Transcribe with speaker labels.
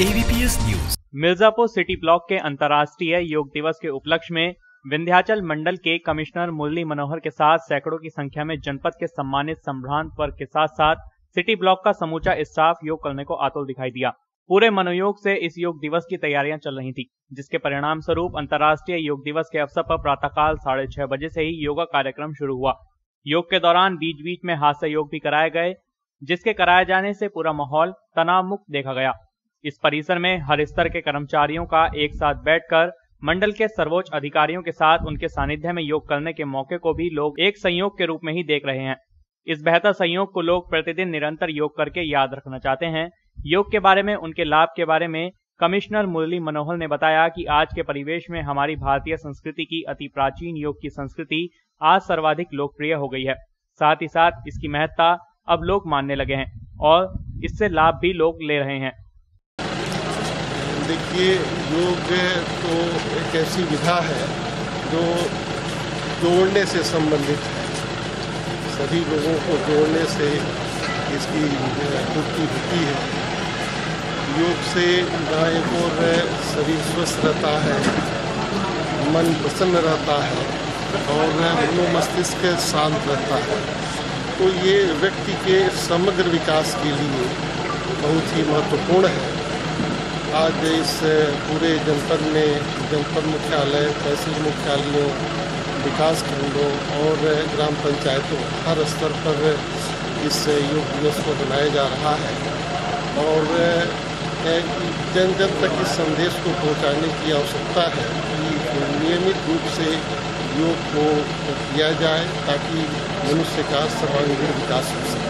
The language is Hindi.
Speaker 1: Latest news
Speaker 2: Mirzapur city block के अंतर्राष्ट्रीय योग दिवस के उपलक्ष्य में विंध्याचल मंडल के कमिश्नर मुरली मनोहर के साथ सैकड़ों की संख्या में जनपद के सम्मानित संभ्रांत वर्ग के साथ साथ सिटी ब्लॉक का समूचा स्टाफ योग करने को आतुर दिखाई दिया। पूरे मनोयोग से इस योग दिवस की तैयारियाँ चल रही थी, जिसके परिणाम स्वरूप अंतर्राष्ट्रीय योग दिवस के अवसर पर प्रातःकाल साढ़े छह बजे से ही योगा कार्यक्रम शुरू हुआ। योग के दौरान बीच बीच में हास्य योग भी कराए गए, जिसके कराए जाने से पूरा माहौल तनाव मुक्त देखा गया। इस परिसर में हर स्तर के कर्मचारियों का एक साथ बैठकर, मंडल के सर्वोच्च अधिकारियों के साथ उनके सानिध्य में योग करने के मौके को भी लोग एक संयोग के रूप में ही देख रहे हैं। इस बेहतर संयोग को लोग प्रतिदिन निरंतर योग करके याद रखना चाहते हैं। योग के बारे में, उनके लाभ के बारे में कमिश्नर मुरली मनोहर ने बताया कि आज के परिवेश में हमारी भारतीय संस्कृति की अति प्राचीन योग की संस्कृति आज सर्वाधिक लोकप्रिय हो गई है। साथ ही साथ इसकी महत्ता अब लोग मानने लगे हैं और इससे लाभ भी लोग ले रहे हैं।
Speaker 3: देखिए, योग तो एक ऐसी विधा है जो जोड़ने से संबंधित है। सभी लोगों को जोड़ने से इसकी पूर्ति होती है। योग से ना एक और शरीर स्वस्थ रहता है, मन प्रसन्न रहता है और मनो मस्तिष्क शांत रहता है। तो ये व्यक्ति के समग्र विकास के लिए बहुत ही महत्वपूर्ण है। आज इस पूरे जनपद में, जनपद मुख्यालय, तहसील मुख्यालयों, विकास खंडों और ग्राम पंचायतों हर स्तर पर इस योग दिवस को मनाया जा रहा है। और जन जन तक इस संदेश को पहुँचाने की आवश्यकता है कि नियमित रूप से योग को किया जाए ताकि मनुष्य का सर्वांगीण विकास हो सके।